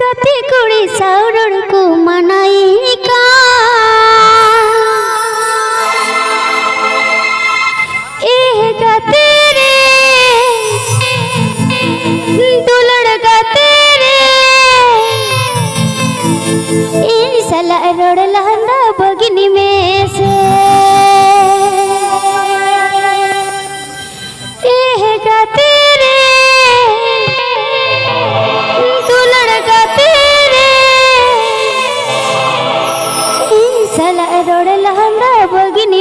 गति कुड़ी सौरण को मनाई i don't hambre how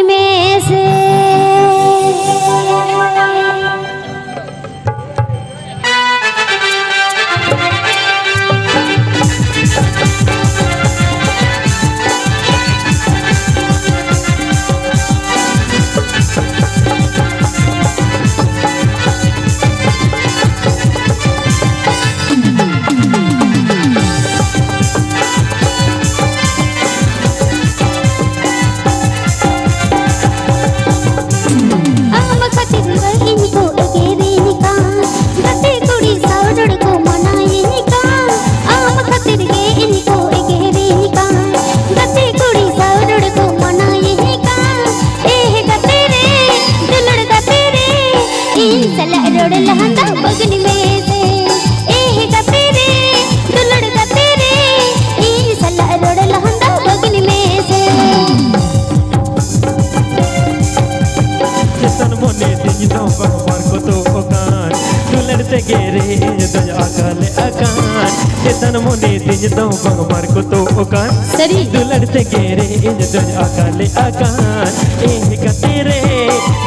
सरी दुलड़ से गेरे इन दुज अकाले अकान एह गते रे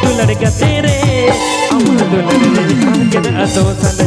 दुलड़ गते रे अमन दुलड़ रे आँगन असो सने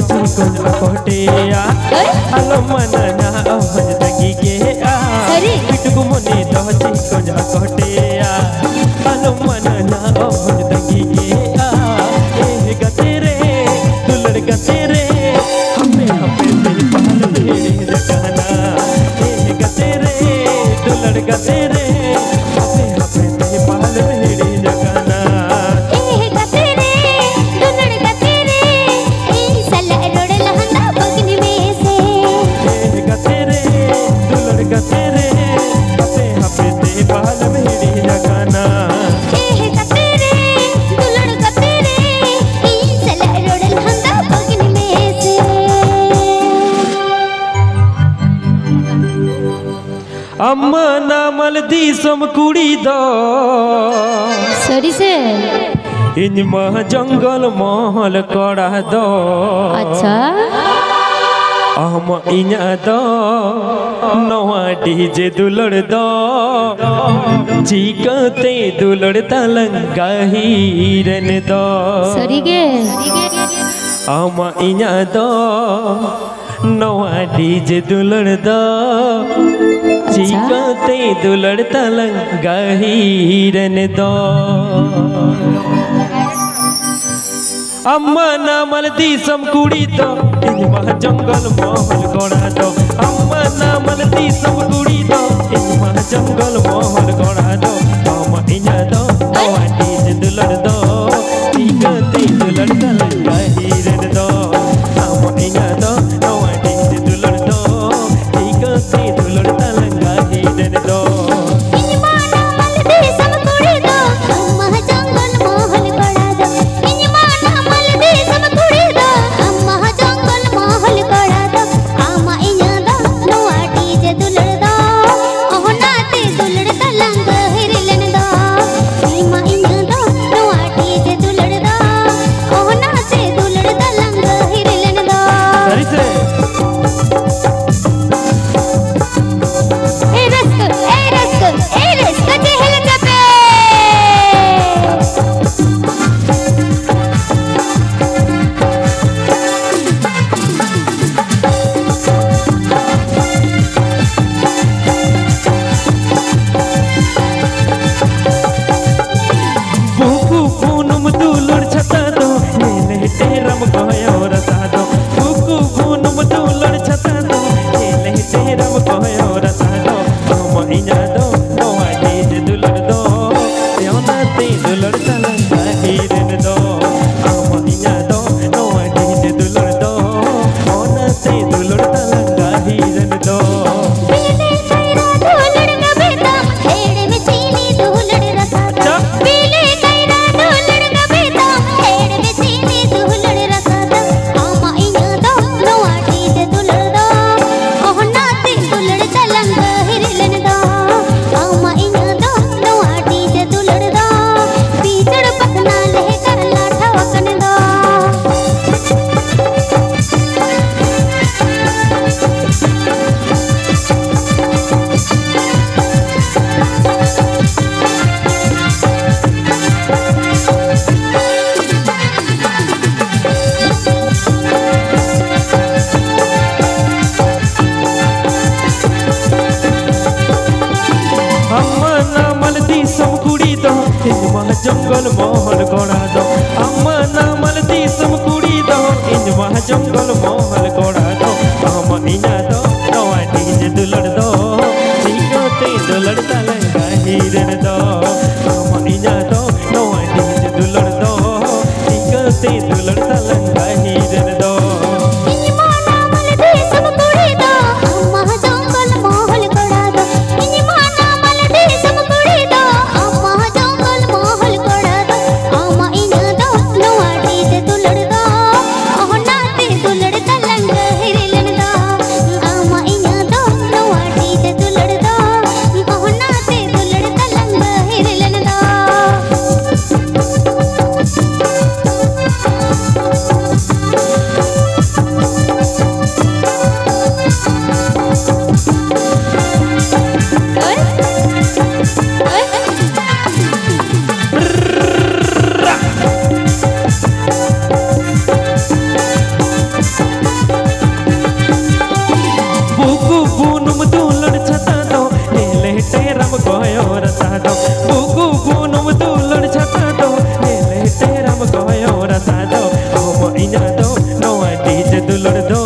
चुकुन कोटिया কুড়ি দরিষে ইন মহ জঙ্গল মহল কড়া দ আচ্ছা। আহম ইয়া দ নওয়া ডিজে দুলড় দ চিকতে দুলড় তালঙ্গা হিরন দ সরিগে আমা ইয়া দ નવાડી જે દુલડદા ચીકતે દુલડતા લંગા હીરન દો અમ્મા ના મલતી સમકુડી તો ઇનમાં જંગલ મોહલ ગોણા તો અમ્મા ના મલતી સમકુડી તો ઇનમાં જંગલ મોહલ ગોણા તો અમ ઇના દો નવાડી જે દુલડદો ચીકતે દુલડતા લંગા जंगल मोहन गोड़ा do, no I DJ do lor do.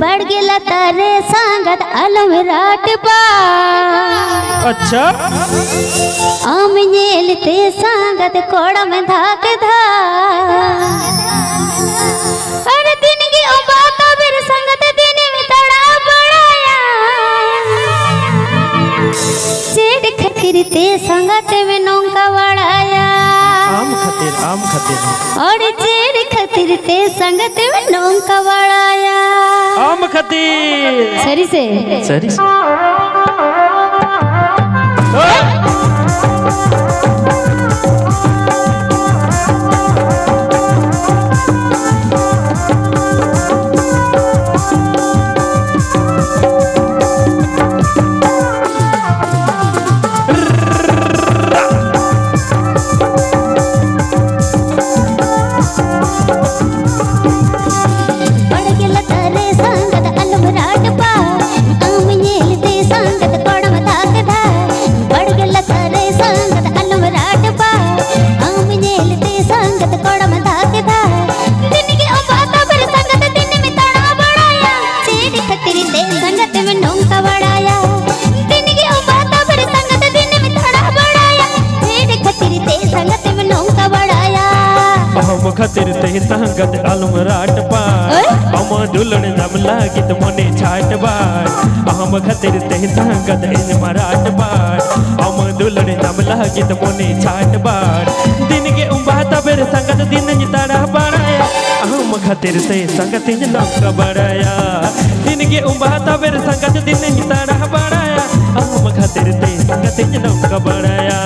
চলো बड़गे लतारे सांगत अलम राट पा अच्छा। आम नेलते सांगत कोड़म धाक धा। अरे दिन की ओ बात फिर संगत दिन में तड़ा बड़ाया। सेठ खतिरते संगत में नौका बड़ाया। आम खातिर आम खातिर। और चेड़ खतिरते संगत में नौका बड़ाया। आम खती सरी से। सरी बड़गे खातिर ते संगत मराठ मराट बार। हम दुलण नाम लहगित मोने छाट बार। दिन के उम्बाता बेर संगत दिन तारा बड़ाया हम खातिर ते संगत इन नौका बड़ाया दिन के उम्बाता बेर संगत दिन तारा बड़ाया हम खातिर ते संगत इन नौका बड़ाया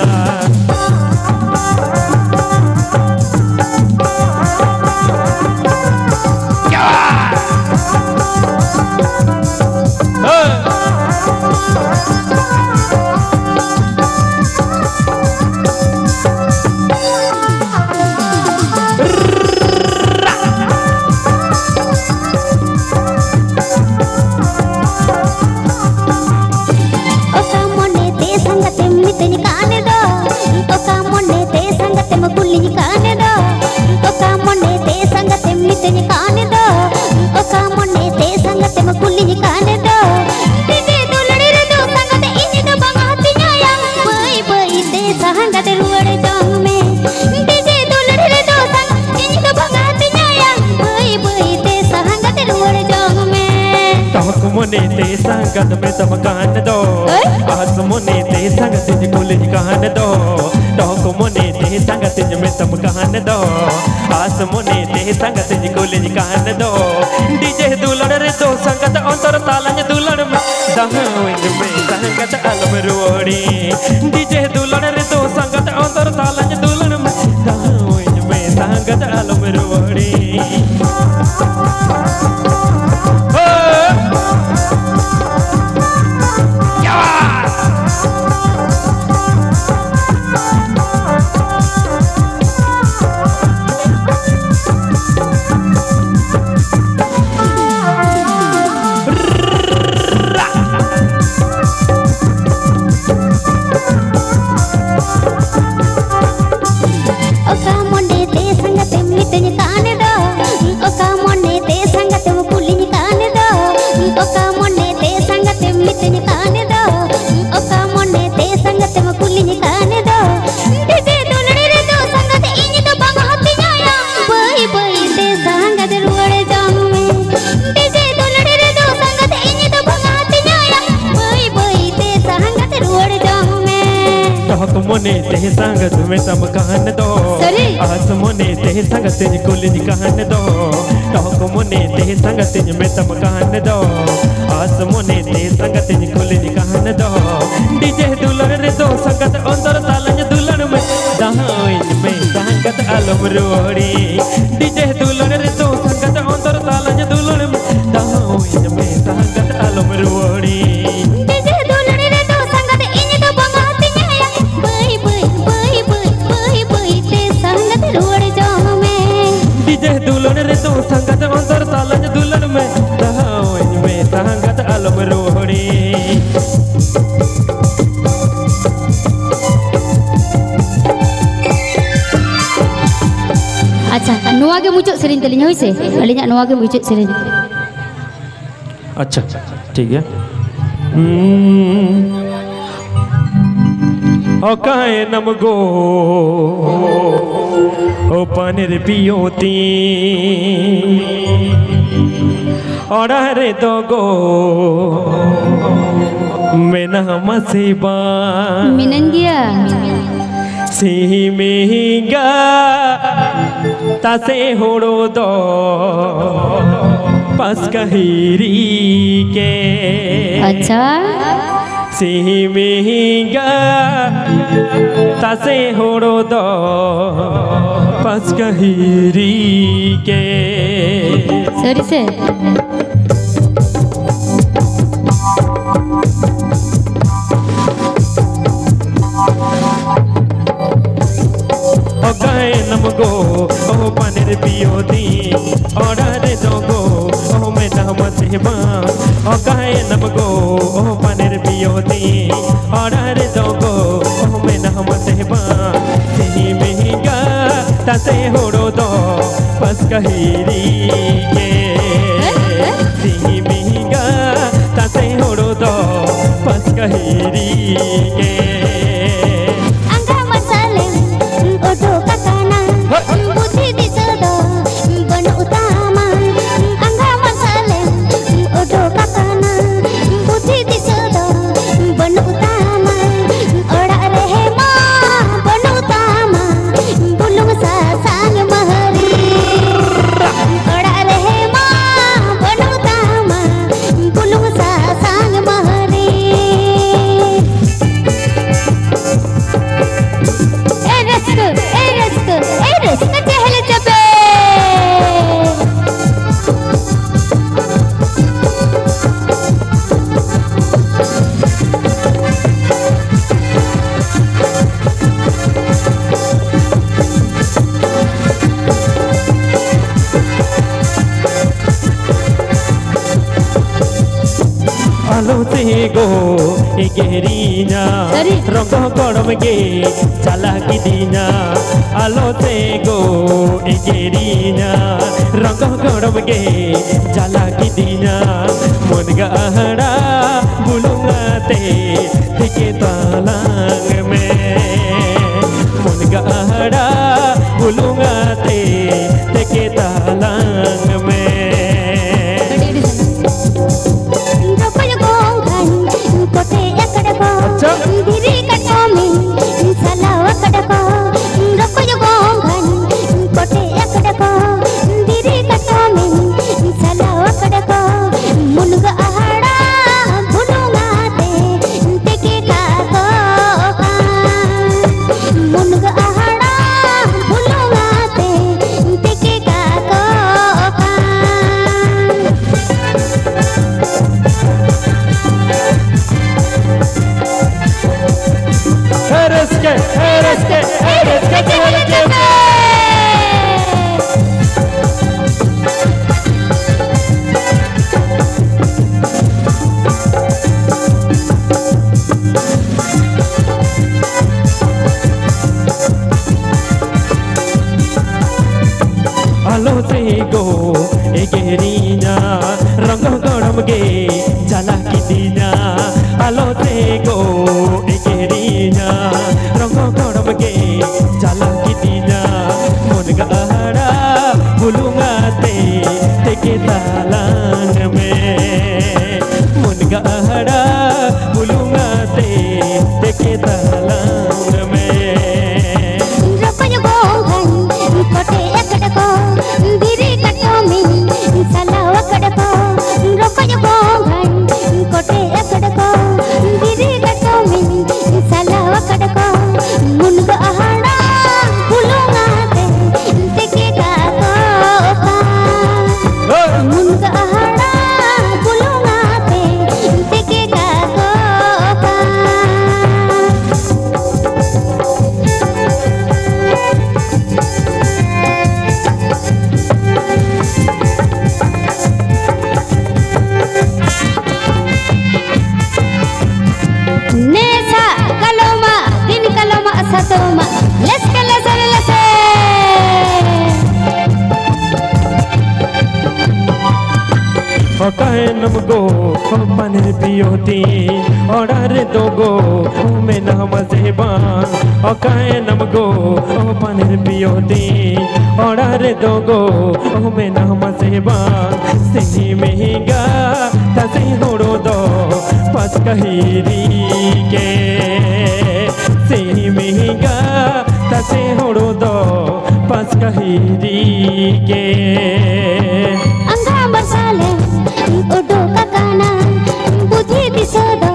ते संगत जी कुल कान दो। डीजे दुलड़ रे संगत अंतर तालन दुलड़ में। दहविन में संगत अलम रोड़ी। संगत में तम कहन दो। आस मोने ते संगत जी कान दो। डीजे दुलन रे दो संगत, अंदर तालन दुलन में। दाइन में संगत आलम रोड़ी wujud sering telinga wisi. Eh? Alinya nua ke wujud sering. Acha, ठीक है. ओ काए नमगो ओ पनीर पियोती ऑर्डर दोगो मेना मसीबा मिनंगिया सिहि में तसे होड़ो दो पस कहरी के। अच्छा। सिंह में तसे होड़ो दो पस कहरी के। सर से दोगो ओ पानेर बियोदी ऑर्डर दोगो ओ मैं नाम सेवा ओ कहे नबगो ओ पानेर बियोदी ऑर्डर दोगो ओ मैं नाम सेवा तेही महँगा तसे होड़ो दो, बस कहीरी के। तेही महँगा तसे होड़ो दो, बस कहीरी के। गो गेरीना रंग कड़म गे चला आलोते गो गेरीना रंग कड़म गे चला की दीना। बुलूंगाते के तालांग में। मन गहरा बुलूंगाते के तालांग में। పోతే ఎక్కడికో कहे नम गो पने पियो ती और अरे दो गो में नाम जेबान। कहे नम गो पने पियो ती और अरे दो गो में नाम जेबान। ही महँगा, तसे होड़ो दो, पस कहीरी के। सिनी महँगा, तसे होड़ो दो, पस कहीरी के। Xa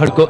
할 것?